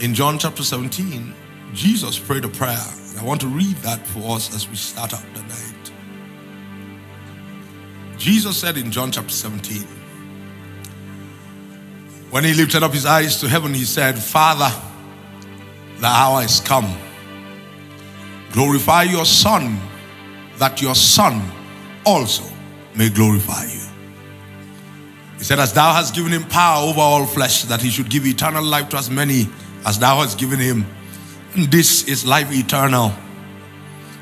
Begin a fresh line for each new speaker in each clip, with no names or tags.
In John chapter 17, Jesus prayed a prayer. And I want to read that for us as we start out the night. Jesus said in John chapter 17, when he lifted up his eyes to heaven, he said, Father, the hour is come. Glorify your Son, that your Son also may glorify you. He said, As thou hast given him power over all flesh, that he should give eternal life to as many as thou hast given him. And this is life eternal,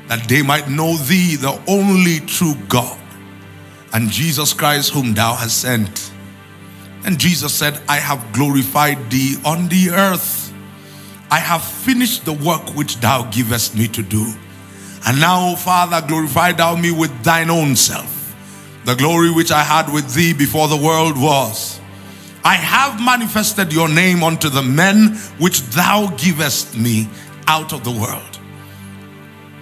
that they might know thee, the only true God, and Jesus Christ, whom thou hast sent. And Jesus said, I have glorified thee on the earth. I have finished the work which thou givest me to do. And now, Father, glorify thou me with thine own self, the glory which I had with thee before the world was. I have manifested your name unto the men which thou givest me out of the world.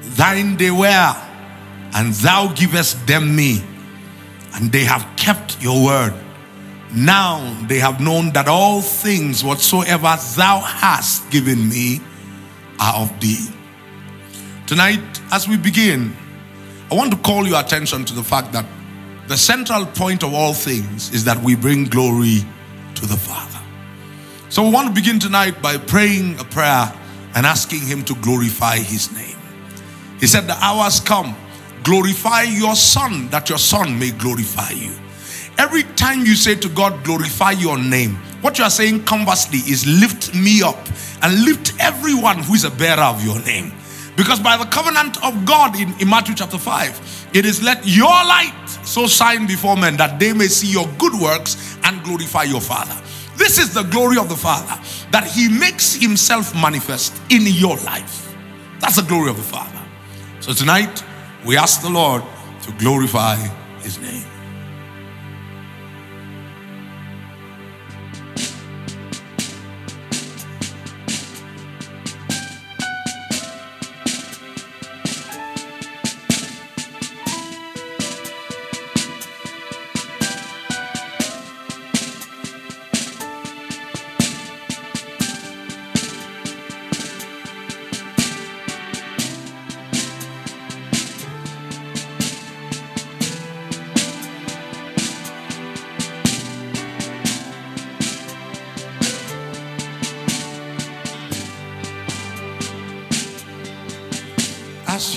Thine they were, and thou givest them me, and they have kept your word. Now they have known that all things whatsoever thou hast given me are of thee. Tonight, as we begin, I want to call your attention to the fact that the central point of all things is that we bring glory to the Father. So we want to begin tonight by praying a prayer and asking Him to glorify His name. He said, The hours come, glorify your Son, that your Son may glorify you. Every time you say to God, glorify your name, what you are saying conversely is lift me up and lift everyone who is a bearer of your name. Because by the covenant of God in, in Matthew chapter 5, it is let your light so shine before men that they may see your good works and glorify your Father. This is the glory of the Father, that He makes Himself manifest in your life. That's the glory of the Father. So tonight, we ask the Lord to glorify His name.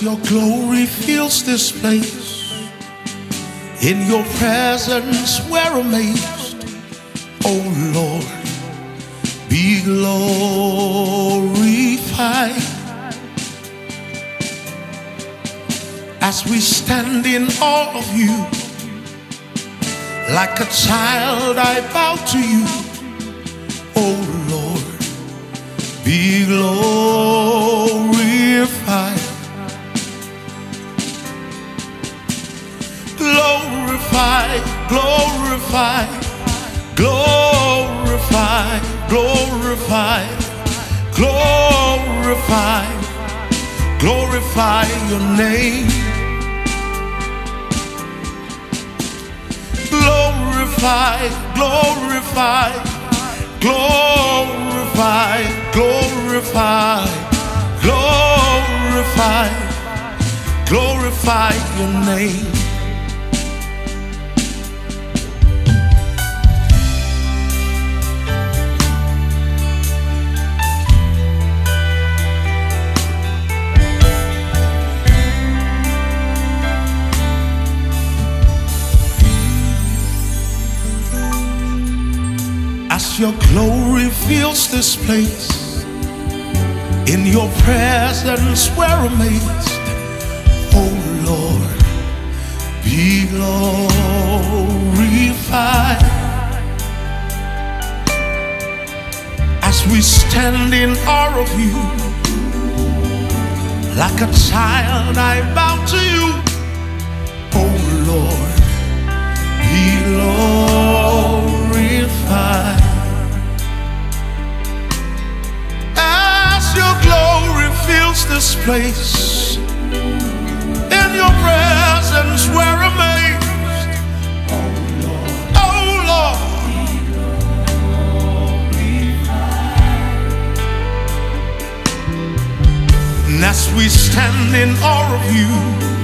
Your glory fills this place, in your presence we're amazed. Oh Lord, be glorified. As we stand in awe of you, like a child I bow to you. Oh Lord, be glorified. Glorify, glorify, glorify, glorify, glorify, glorify your name. Glorify, glorify, glorify, glorify, glorify, glorify your name. Your glory fills this place, in your presence we're amazed. Oh Lord, be glorified. As we stand in awe of you, like a child I bow to you. Oh Lord, place. In your presence we're amazed. Oh Lord. And as we stand in awe of you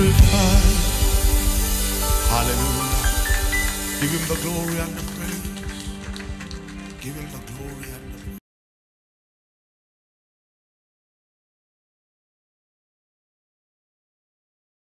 glorified. Hallelujah. Give him the glory and the praise.